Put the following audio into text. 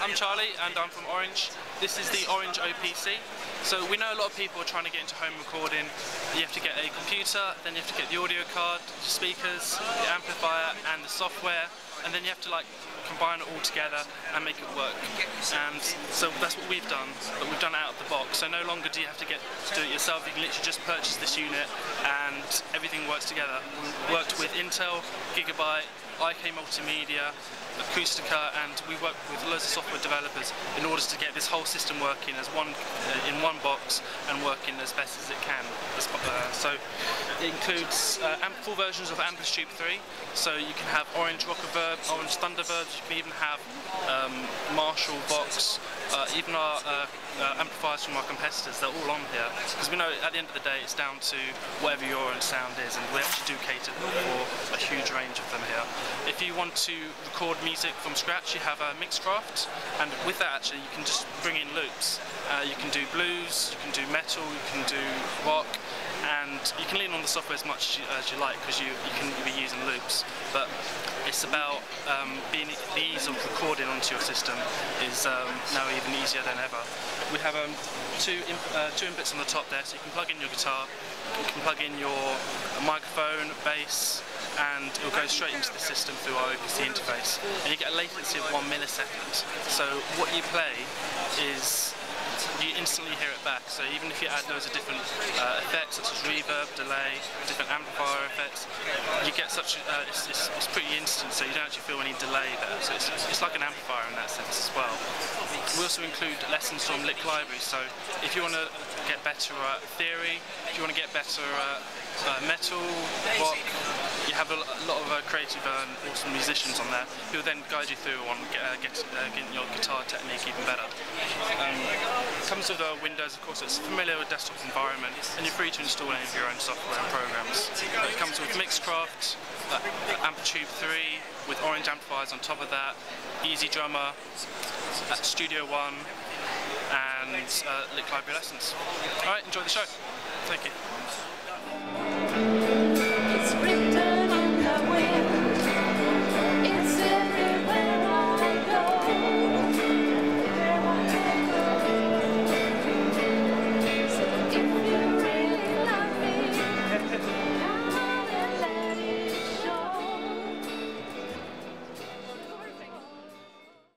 I'm Charlie and I'm from Orange. This is the Orange OPC. So we know a lot of people are trying to get into home recording. You have to get a computer, then you have to get the audio card, the speakers, the amplifier and the software and then you have to like combine it all together and make it work. And so that's what we've done, but we've done it out of the box. So no longer do you have to get to do it yourself. You can literally just purchase this unit and everything works together. We worked with Intel, Gigabyte, IK Multimedia, Acoustica, and we work with loads of software developers in order to get this whole system working as one uh, in one box and working as best as it can. Uh, so it includes uh, full versions of Amplitube 3, so you can have Orange Rockerverb, Orange Thunderverbs, you can even have um, Marshall Vox, uh, even our uh, uh, amplifiers from our competitors, they're all on here. Because we know at the end of the day it's down to whatever your own sound is, and we actually do cater for a huge range of them here. If you want to record music from scratch, you have a Mixcraft, and with that actually you can just bring in loops. Uh, you can do blues, you can do metal, you can do rock, and you can lean on the software as much as you like because you, you can be using loops. But it's about um, being the ease of recording onto your system is um, now even easier than ever. We have um, two, uh, two inputs on the top there. So you can plug in your guitar, you can plug in your microphone, bass and it will go straight into the system through our OPC interface. And you get a latency of one millisecond. So what you play is you instantly hear it back. So even if you add loads of different uh, effects such as reverb, delay, different amplifier effects, you get such, uh, it's, it's, it's, pretty instant so you don't actually feel any delay there. So it's, it's like an amplifier in that sense as well. We also include lessons from Lick Library, so if you want to get better at theory, if you want to get better at uh, metal, rock, you have a, lot of uh, creative and awesome musicians on there who will then guide you through on get, uh, get, uh, getting your guitar technique even better. Um, comes with uh, Windows, of course, it's familiar with desktop environment, and you're free to install any of your own software and programs. It comes with Mixcraft, uh, Amplitube 3, with orange amplifiers on top of that, EZdrummer, uh, Studio One, and uh, Lick Library Lessons. Alright, enjoy the show. Thank you.